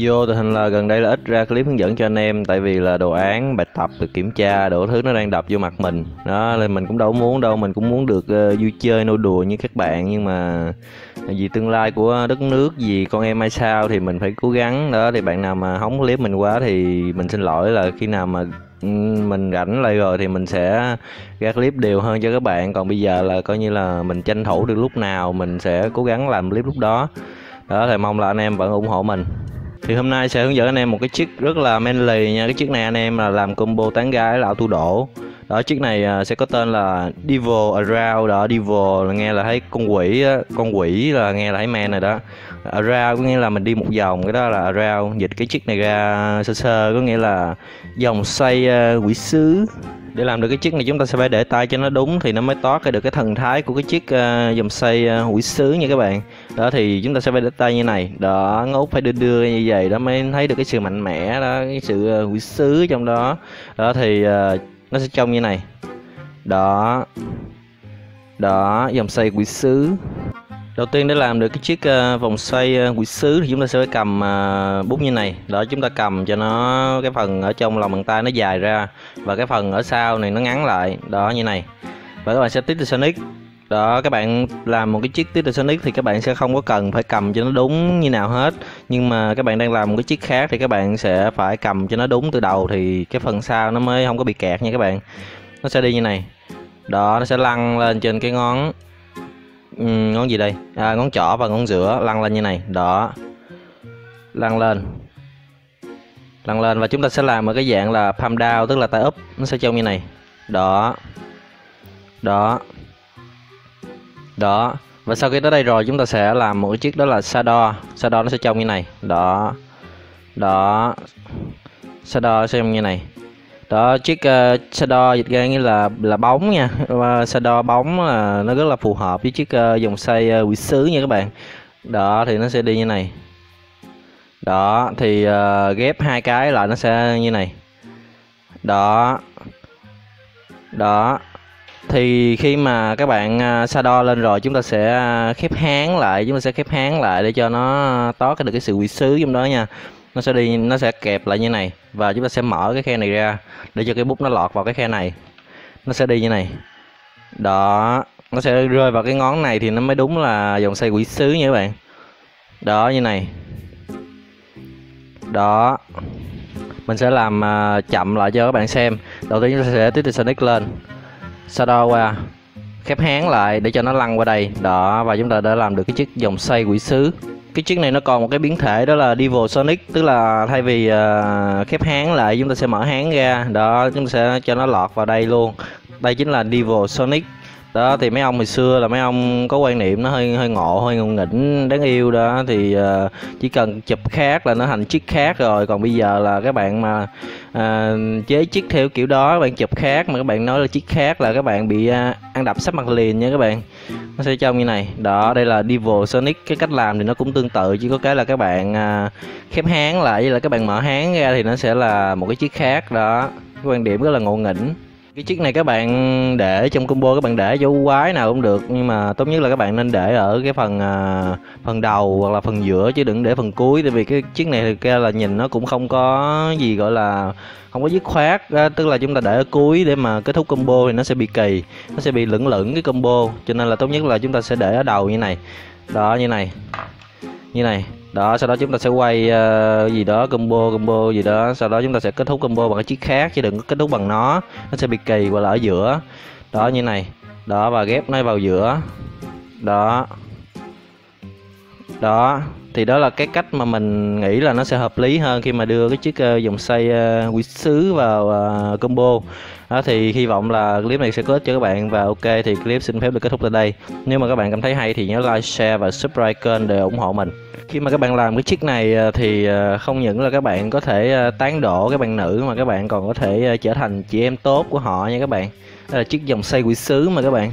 Vô tình hình là gần đây là ít ra clip hướng dẫn cho anh em tại vì là đồ án, bài tập, được kiểm tra, đủ thứ nó đang đập vô mặt mình. Đó nên mình cũng đâu muốn đâu, mình cũng muốn được uh, vui chơi nô đùa như các bạn nhưng mà vì tương lai của đất nước, vì con em mai sao thì mình phải cố gắng. Đó thì bạn nào mà hóng clip mình quá thì mình xin lỗi là khi nào mà ừ, mình rảnh lại rồi thì mình sẽ ra clip đều hơn cho các bạn. Còn bây giờ là coi như là mình tranh thủ được lúc nào mình sẽ cố gắng làm clip lúc đó. Đó thì mong là anh em vẫn ủng hộ mình thì hôm nay sẽ hướng dẫn anh em một cái chiếc rất là manly nha. Cái chiếc này anh em là làm combo tán gái lão tu đổ. Đó, chiếc này à, sẽ có tên là Devil Around đó, Devil là nghe là thấy con quỷ con quỷ là nghe là thấy man rồi đó. Around có nghĩa là mình đi một vòng, cái đó là Around dịch cái chiếc này ra sơ sơ, có nghĩa là dòng xoay à, quỷ sứ để làm được cái chiếc này chúng ta sẽ phải để tay cho nó đúng thì nó mới toát ra được cái thần thái của cái chiếc uh, dòng xây uh, ờ, quỷ sứ nha các bạn. Đó thì chúng ta sẽ phải để tay như này. Đó ngốt phải đưa đưa như vậy đó mới thấy được cái sự mạnh mẽ đó cái sự uh, quỷ sứ trong đó. Đó thì uh, nó sẽ trông như này. Đó. Đó dòng xây quỷ sứ đầu tiên để làm được cái chiếc ờ, vòng xoay ờ, quỷ sứ thì chúng ta sẽ phải cầm ờ, bút như này. Đó, chúng ta cầm cho nó, cái phần ở trong lòng bàn tay nó dài ra và cái phần ở sau này nó ngắn lại. Đó, như này. Và các bạn sẽ tích Sonic đó, các bạn làm một cái chiếc tích Sonic thì các bạn sẽ không có cần phải cầm cho nó đúng như nào hết. Nhưng mà các bạn đang làm một cái chiếc khác thì các bạn sẽ phải cầm cho nó đúng từ đầu thì cái phần sau nó mới không có bị kẹt nha các bạn. Nó sẽ đi như này. Đó, nó sẽ lăn lên trên cái ngón ừ, ngón gì đây? À, ngón trỏ và ngón giữa lăn lên như này đó. Lăn lên. Lăn lên và chúng ta sẽ làm ở cái dạng là palm down tức là tay úp nó sẽ trông như này. Đó. Đó. Đó. Và sau khi tới đây rồi chúng ta sẽ làm một chiếc đó là shadow shadow nó sẽ trông như này. Đó. Đó. Shadow sẽ trông như này đó chiếc ờ, uh, shadow dịch ra nghĩa là là bóng nha. Ờ, uh, shadow bóng là nó rất là phù hợp với chiếc uh, dòng xoay uh, quỷ sứ nha các bạn. Đó thì nó sẽ đi như này. Đó thì uh, ghép hai cái lại nó sẽ như này. Đó. Đó. Thì khi mà các bạn uh, shadow lên rồi chúng ta sẽ khép háng lại chúng ta sẽ khép háng lại để cho nó toát được cái sự quỷ sứ trong đó nha nó sẽ đi nó sẽ kẹp lại như này. Và chúng ta sẽ mở cái khe này ra để cho cái bút nó lọt vào cái khe này. Nó sẽ đi như này. Đó nó sẽ rơi vào cái ngón này thì nó mới đúng là dòng xoay quỷ sứ nha các bạn. Đó như này. Đó. Mình sẽ làm uh, chậm lại cho các bạn xem. Đầu tiên chúng ta sẽ tiếp Sonic lên. Sau đó qua khép háng lại để cho nó lăn qua đây. Đó và chúng ta đã làm được cái chiếc dòng xoay quỷ sứ cái chiếc này nó còn một cái biến thể đó là Devil Sonic tức là thay vì uh, khép háng lại chúng ta sẽ mở háng ra. Đó chúng ta sẽ cho nó lọt vào đây luôn. Đây chính là Devil Sonic. Đó thì mấy ông hồi xưa là mấy ông có quan niệm nó hơi hơi ngộ hơi ngông nghĩnh đáng yêu đó. Thì uh, chỉ cần chụp khác là nó thành chiếc khác rồi. Còn bây giờ là các bạn mà uh, chế chiếc theo kiểu đó các bạn chụp khác mà các bạn nói là chiếc khác là các bạn bị uh, ăn đập sắp mặt liền nha các bạn nó sẽ trông như này. Đó đây là Devil Sonic. Cái cách làm thì nó cũng tương tự chỉ có cái là các bạn à, khép háng lại với là các bạn mở háng ra thì nó sẽ là một cái chiếc khác đó. Cái quan điểm rất là ngộ nghĩnh cái chiếc này các bạn để trong combo các bạn để vô quái nào cũng được. Nhưng mà tốt nhất là các bạn nên để ở cái phần à, phần đầu hoặc là phần giữa chứ đừng để phần cuối. Tại vì cái chiếc này thực ra là nhìn nó cũng không có gì gọi là không có dứt khoát. À, tức là chúng ta để ở cuối để mà kết thúc combo thì nó sẽ bị kỳ nó sẽ bị lửng lửng cái combo. Cho nên là tốt nhất là chúng ta sẽ để ở đầu như này. Đó như này. Như này đó sau đó chúng ta sẽ quay uh, gì đó combo combo gì đó. Sau đó chúng ta sẽ kết thúc combo bằng cái chiếc khác chứ đừng có kết thúc bằng nó. Nó sẽ bị kỳ hoặc là ở giữa. Đó như này. Đó và ghép nó vào giữa. Đó. Đó thì đó là cái cách mà mình nghĩ là nó sẽ hợp lý hơn khi mà đưa cái chiếc uh, dòng xoay uh, ờ, quỷ sứ vào uh, combo. Đó thì hy vọng là clip này sẽ có ích cho các bạn và ok thì clip xin phép được kết thúc tại đây. Nếu mà các bạn cảm thấy hay thì nhớ like share và subscribe kênh để ủng hộ mình. Khi mà các bạn làm cái chiếc này thì không những là các bạn có thể tán đổ các bạn nữ mà các bạn còn có thể trở thành chị em tốt của họ nha các bạn. Đây là chiếc dòng xoay quỷ sứ mà các bạn.